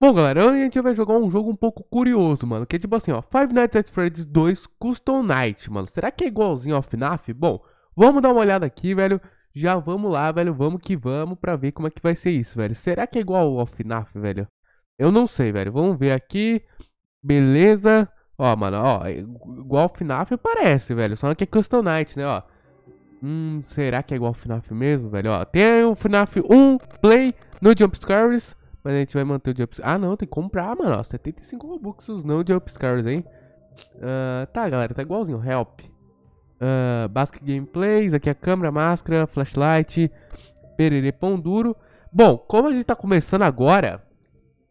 Bom, galera, hoje a gente vai jogar um jogo um pouco curioso, mano. Que é tipo assim, ó. Five Nights at Freddy's 2 Custom Night, mano. Será que é igualzinho ao FNAF? Bom, vamos dar uma olhada aqui, velho. Já vamos lá, velho. Vamos que vamos pra ver como é que vai ser isso, velho. Será que é igual ao FNAF, velho? Eu não sei, velho. Vamos ver aqui. Beleza. Ó, mano, ó. Igual ao FNAF parece, velho. Só que é Custom Night, né, ó. Hum, será que é igual ao FNAF mesmo, velho? Ó, tem o FNAF 1 Play no Jumpscares. Mas a gente vai manter o Jump Ah, não, tem que comprar, mano. Ó, 75 Robux os não Jump Scares, hein? Uh, tá, galera, tá igualzinho. Help. Uh, Gameplays. Aqui a câmera, máscara, flashlight. Perere pão duro. Bom, como a gente tá começando agora,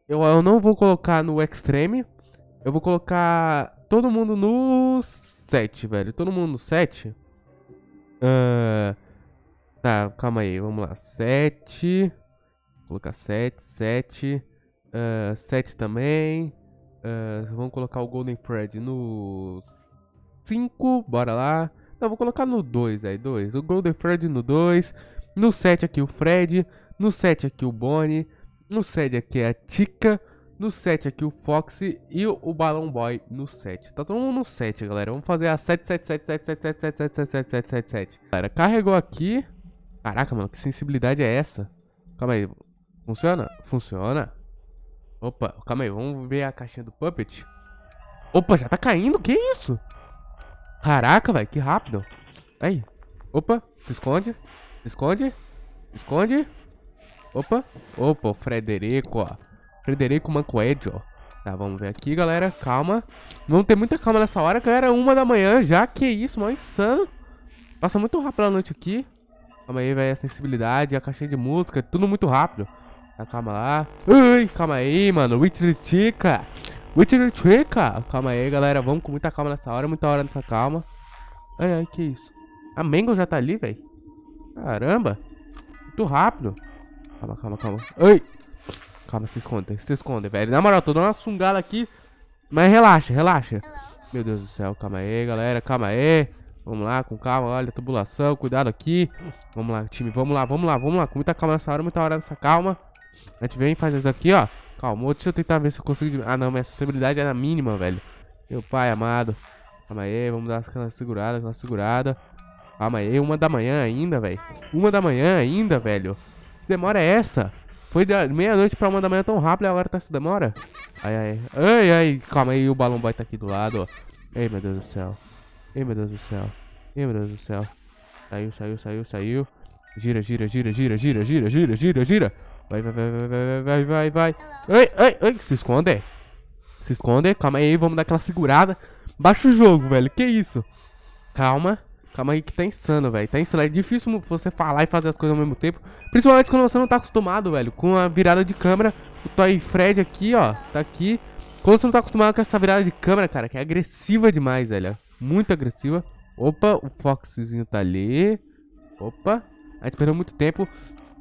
eu, eu não vou colocar no Extreme. Eu vou colocar todo mundo no 7, velho. Todo mundo no 7. Uh, tá, calma aí. Vamos lá. 7. Colocar 7, 7, uh, 7 também. Uh, vamos colocar o Golden Fred no 5, bora lá. Não, vou colocar no 2 aí, 2. O Golden Fred no 2. No 7 aqui o Fred. No 7 aqui o Bonnie. No 7 aqui a Tika. No 7 aqui o Foxy e o, Balão Boy no 7. Tá todo mundo no 7, galera. Vamos fazer a 7, 7, 7, 7, 7, 7, 7, 7, 7, 7, 7, 7, 7. Galera, carregou aqui. Caraca, mano, que sensibilidade é essa? Calma aí. Funciona? Funciona. Opa, calma aí, vamos ver a caixinha do Puppet. Opa, já tá caindo? Que isso? Caraca, velho, que rápido. Aí. Opa, se esconde. Se esconde. Se esconde. Opa. Opa, o Frederico, ó. Frederico Mancoed, ó. Tá, vamos ver aqui, galera. Calma. Vamos ter muita calma nessa hora, que era uma da manhã já. Que isso, mano, insano. Passa muito rápido a noite aqui. Calma aí, velho, a sensibilidade, a caixinha de música, tudo muito rápido. Tá, calma lá. Ui, calma aí, mano. Witcher Chica. Calma aí, galera. Vamos com muita calma nessa hora. Muita hora nessa calma. Ai, ai, que isso? A Mango já tá ali, velho. Caramba. Muito rápido. Calma, calma, calma. Ai. Calma, se esconde. Se esconde, velho. Na moral, tô dando uma sungada aqui. Mas relaxa, relaxa. Meu Deus do céu. Calma aí, galera. Calma aí. Vamos lá, com calma. Olha, tubulação. Cuidado aqui. Vamos lá, time. Vamos lá, vamos lá, vamos lá. Com muita calma nessa hora. Muita hora nessa calma. A gente vem faz isso aqui, ó. Calma, deixa eu tentar ver se eu consigo... Ah, não, minha sensibilidade na mínima, velho. Meu pai amado. Calma aí, vamos dar aquela segurada, aquela segurada. Calma aí, uma da manhã ainda, velho. Uma da manhã ainda, velho. Que demora é essa? Foi meia-noite pra uma da manhã tão rápido e agora tá se demora? Ai, ai. Ai, ai. Calma aí, o balão boy tá aqui do lado, ó. Ei, meu Deus do céu. Ei, meu Deus do céu. Ei, meu Deus do céu. Saiu, saiu, saiu, saiu. Gira, gira, gira, gira, gira, gira, gira, gira, gira. Vai, vai, vai, vai, vai, vai, vai, vai. Ai, ai, ai. Se esconde. Se esconde. Calma aí, vamos dar aquela segurada. Baixa o jogo, velho. Que isso? Calma. Calma aí que tá insano, velho. Tá insano. É difícil você falar e fazer as coisas ao mesmo tempo. Principalmente quando você não tá acostumado, velho. Com a virada de câmera. O Toy Fred aqui, ó. Tá aqui. Quando você não tá acostumado com essa virada de câmera, cara, que é agressiva demais, velho. Muito agressiva. Opa, o Foxzinho tá ali. Opa. A gente perdeu muito tempo.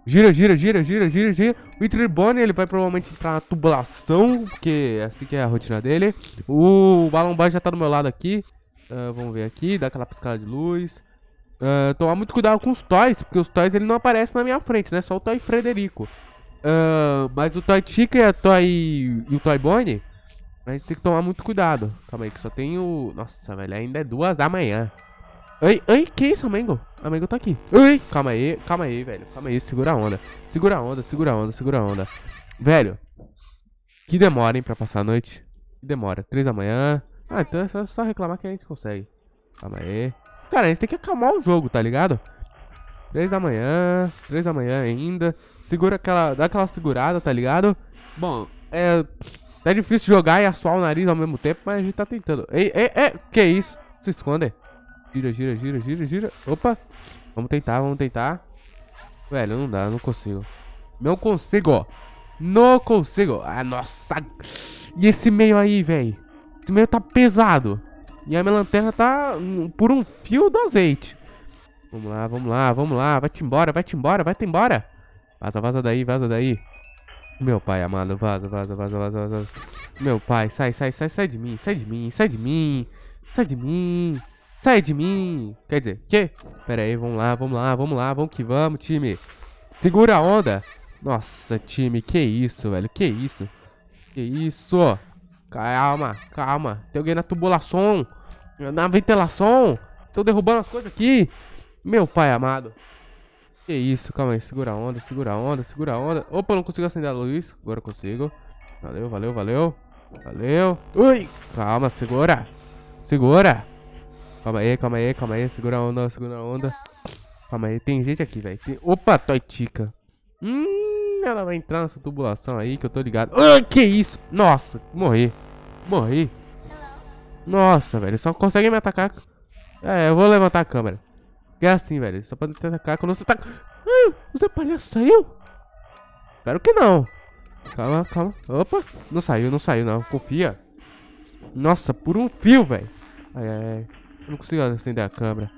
Gira, gira, gira, gira, gira, gira. O Wither Bonnie, ele vai provavelmente entrar na tubulação, porque é assim que é a rotina dele. O Balão Baixo já tá do meu lado aqui. Uh, vamos ver aqui, dá aquela piscada de luz. Uh, tomar muito cuidado com os toys, porque os toys ele não aparecem na minha frente, né? Só o Toy Frederico. Uh, mas o Toy Chica e, toy... e o Toy Bonnie, a gente tem que tomar muito cuidado. Calma aí, que só tem o... Nossa, velho, ainda é duas da manhã. Ai, ai, que isso, Amengo? Amengo tá aqui. Ai, calma aí, calma aí, velho. Calma aí, segura a onda. Segura a onda, segura a onda, segura a onda. Velho, que demora, hein, pra passar a noite. Que demora. Três da manhã. Ah, então é só, só reclamar que a gente consegue. Calma aí. Cara, a gente tem que acalmar o jogo, tá ligado? Três da manhã, três da manhã ainda. Segura aquela, dá aquela segurada, tá ligado? Bom, é... É difícil jogar e assoar o nariz ao mesmo tempo, mas a gente tá tentando. Ei, ei, ei, que isso? Se esconde. Gira, gira, gira, gira, gira. Opa. Vamos tentar, vamos tentar. Velho, não dá, não consigo. Não consigo. Não consigo. Ah, nossa. E esse meio aí, velho? Esse meio tá pesado. E a minha lanterna tá por um fio do azeite. Vamos lá, vamos lá, vamos lá. Vai-te embora, vai-te embora, vai-te embora. Vaza, vaza daí, vaza daí. Meu pai amado, vaza, vaza, vaza, vaza, vaza. Meu pai, sai, sai, sai, sai de mim, sai de mim, sai de mim. Sai de mim. Sai de mim. Quer dizer, que? Pera aí, vamos lá, vamos lá, vamos lá, vamos que vamos, time. Segura a onda. Nossa, time, que isso, velho, que isso. Que isso? Calma, calma. Tem alguém na tubulação. Na ventilação. Tô derrubando as coisas aqui. Meu pai amado. Que isso, calma aí. Segura a onda, segura a onda, segura a onda. Opa, não consigo acender a luz. Agora eu consigo. Valeu, valeu, valeu. Valeu. Ui, calma, segura. Segura. Calma aí, calma aí, calma aí. Segura a onda, segura a onda. Calma aí, tem gente aqui, velho. Tem... Opa, toitica. Hum, ela vai entrar nessa tubulação aí que eu tô ligado. Ah, que isso? Nossa, morri. Morri. Nossa, velho, só consegue me atacar. É, eu vou levantar a câmera. É assim, velho, só pode te atacar quando você tá... Ai, o Zé Palhaço saiu? Espero que não. Calma, calma. Opa, não saiu, não saiu não, confia. Nossa, por um fio, velho. Ai, ai, ai. Eu não consigo acender a câmera.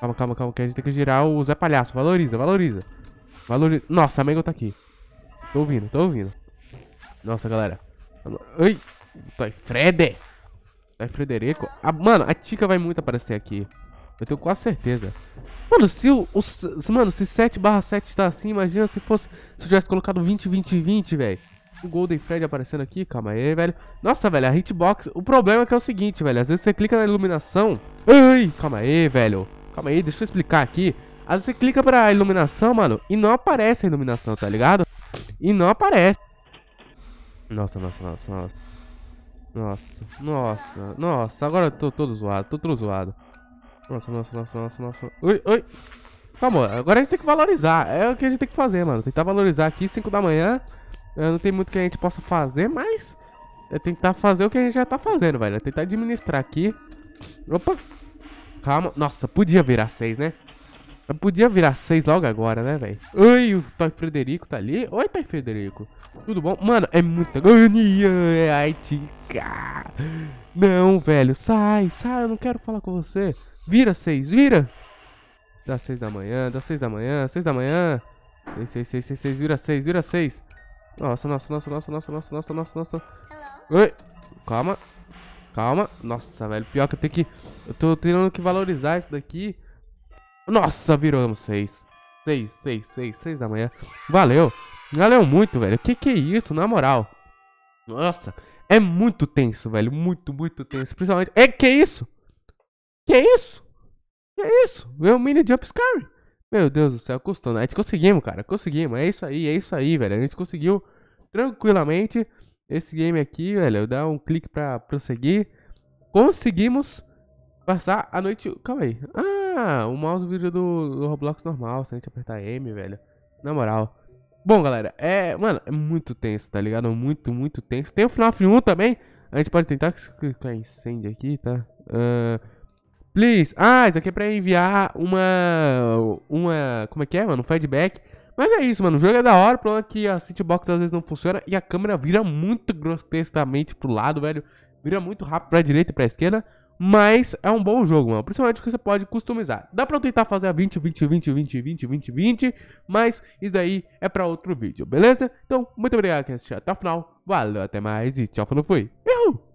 Calma, calma, calma, que a gente tem que girar o Zé Palhaço. Valoriza, valoriza. Valoriza. Nossa, a Mango tá aqui. Tô ouvindo, tô ouvindo. Nossa, galera. Ai, Toy Fred. Toy Frederico. Ah, mano, a Tica vai muito aparecer aqui. Eu tenho quase certeza. Mano, se o. o mano, se 7 barra 7 tá assim, imagina se fosse. Se eu tivesse colocado 20, 20, 20, velho. O Golden Fred aparecendo aqui, calma aí, velho. Nossa, velho, a hitbox. O problema é que é o seguinte, velho. Às vezes você clica na iluminação. Ai, calma aí, velho. Calma aí, deixa eu explicar aqui. Às vezes você clica pra iluminação, mano, e não aparece a iluminação, tá ligado? E não aparece. Nossa, nossa, nossa, nossa. Nossa, nossa, nossa. Agora eu tô todo zoado, tô todo zoado. Nossa, nossa, nossa, nossa, nossa. Oi, oi. Calma, agora a gente tem que valorizar. É o que a gente tem que fazer, mano. Tentar valorizar aqui, 5 da manhã. Não tem muito que a gente possa fazer, mas... É tentar fazer o que a gente já tá fazendo, velho. É tentar administrar aqui. Opa. Calma. Nossa, podia virar seis, né? Eu podia virar seis logo agora, né, velho? Oi, o Toy Frederico tá ali. Oi, Toy Frederico. Tudo bom? Mano, é muita agonia. Ai, tica. Não, velho. Sai, sai. Eu não quero falar com você. Vira seis, vira. Dá seis da manhã, dá seis da manhã, seis da manhã. Seis, seis, seis, seis, seis. Vira seis, vira seis. Nossa, nossa, nossa, nossa, nossa, nossa, nossa, nossa, nossa. Oi. Calma. Calma. Nossa, velho. Pior que eu tenho que... Eu tô tendo que valorizar isso daqui. Nossa, viramos seis. Seis, seis, seis, seis da manhã. Valeu. Valeu muito, velho. Que que é isso, na moral? Nossa, é muito tenso, velho. Muito, muito tenso. Principalmente... É, que isso? Que isso? Que isso? Meu mini jump scare. Meu Deus do céu, custou. Né? A gente conseguimos, cara. Conseguimos. É isso aí, é isso aí, velho. A gente conseguiu tranquilamente esse game aqui, velho. Dar um clique pra prosseguir. Conseguimos passar a noite. Calma aí. Ah, o mouse vídeo do, do Roblox normal, se a gente apertar M, velho. Na moral. Bom, galera, é. Mano, é muito tenso, tá ligado? Muito, muito tenso. Tem o FNAF 1 também. A gente pode tentar clicar incêndio aqui, tá? Uh, please. Ah, isso aqui é pra enviar uma. Uma. Como é que é, mano? Um feedback mas é isso, mano. O jogo é da hora. O problema é que a Citybox às vezes não funciona. E a câmera vira muito grotescamente pro lado, velho. Vira muito rápido pra direita e pra esquerda. Mas é um bom jogo, mano. Principalmente que você pode customizar. Dá pra eu tentar fazer a 20, 20, 20, 20, 20, 20, 20. Mas isso daí é pra outro vídeo, beleza? Então, muito obrigado por assistir até o final. Valeu, até mais e tchau, falou, fui. Uhul!